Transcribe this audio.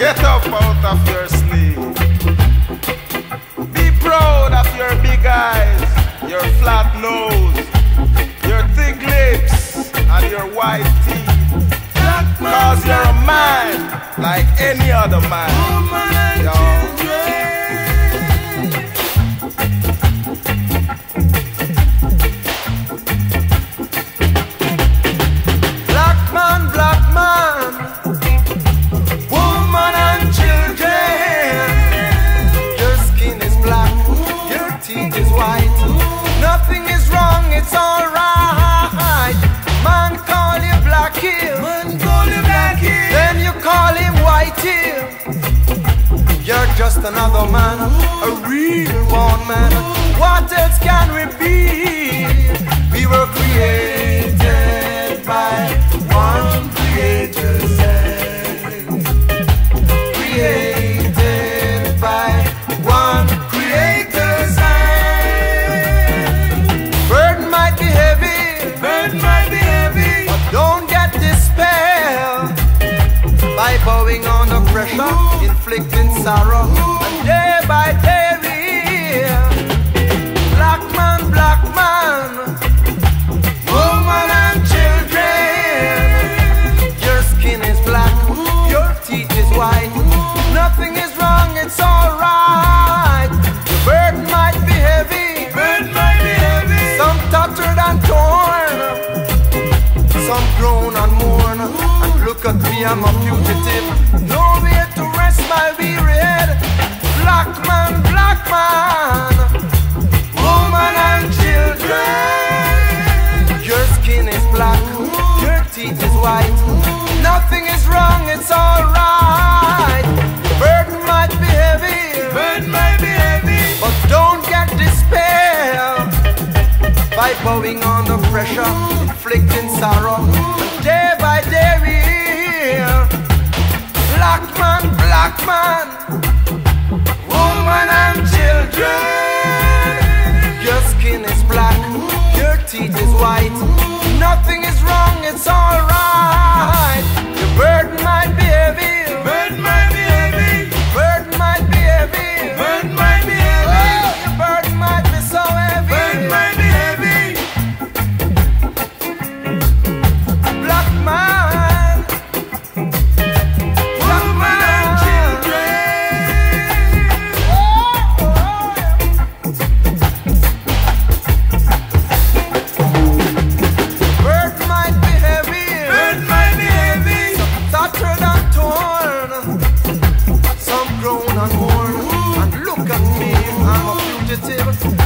Get up out of your sleep. Be proud of your big eyes, your flat nose, your thick lips, and your white teeth. Cause you're a man like any other man. Just another man, a real born man. What else can we be? We were created pressure, inflicting sorrow, and day by day real. Black man, black man, woman and children. Your skin is black, your teeth is white. Nothing is wrong, it's alright. Your burden might be heavy, burden might be heavy. Some tattered and torn some groan and mourn and look at me, I'm a fugitive. To weary head. Black man, black man, woman and children. Your skin is black, your teeth is white. Nothing is wrong, it's alright. Burden might be heavy, burden might be heavy, but don't get despair by bowing under pressure, inflicting sorrow, day by day real. Black man, black man, woman and children. Your skin is black, your teeth is white. Nothing is wrong, was born. And look at me, I'm a fugitive.